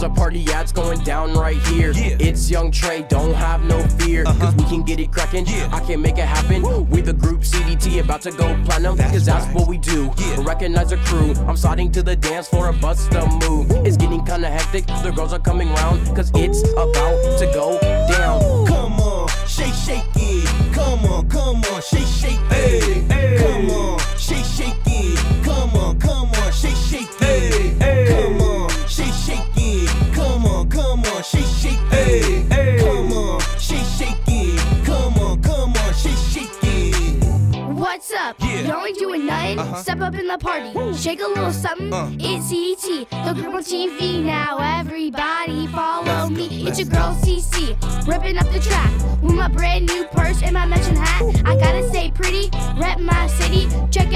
the party at's going down right here. Yeah. It's Young Tray, don't have no fear. Uh-huh. Cause we can get it cracking. Yeah. I can make it happen. We the group CDT about to go platinum. That's Cause that's right. what we do. Yeah. Recognize the crew. I'm starting to the dance floor, a bust a move. It's getting kinda hectic. The girls are coming round. Cause it's about to go down. Come on, shake, shake it. On, shake, shake it. Come on, shake, shake it. Come on, come on, shake, shake it. What's up? Yeah. You ain't doing nothing? Uh-huh. Step up in the party. Shake a little something. Uh. It's ET, the group on TV now. Everybody follow Let's me. go, it's your girl CC, ripping up the track with my brand new purse and my matching hat. I gotta say pretty, rep my city.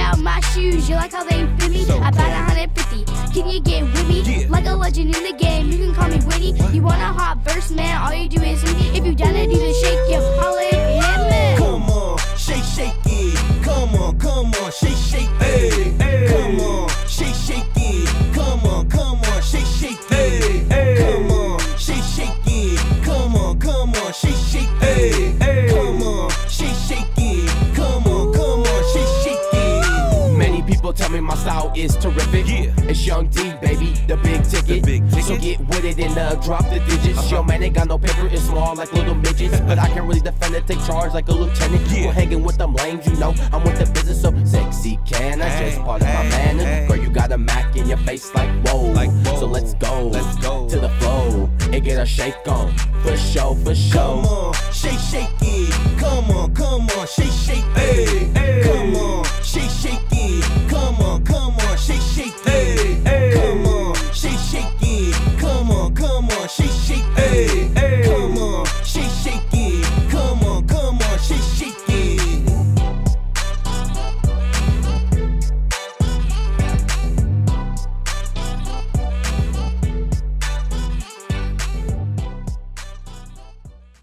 Out my shoes, you like how they fit me? So About cool. 150. Can you get with me? Yeah. Like a legend in the game, you can call me Winnie. You want a hot verse, man? All you do is hit me. Tell me my style is terrific. Yeah. It's Young D, baby, the big ticket. big So get with it and uh, drop the digits. Yo, man, ain't got no paper, it's small like little midgets. but I can't really defend it, take charge like a lieutenant. Yeah. We're hanging with them lames, you know. I'm with the business, so sexy can I Hey, just part of my hey, man? hey. Girl, you got a Mac in your face like whoa. Like, whoa. So let's go, Let's go. to the flow and get a shake on. For show, for show. Come on, shake, shake it. Come on, come on, shake, shake it.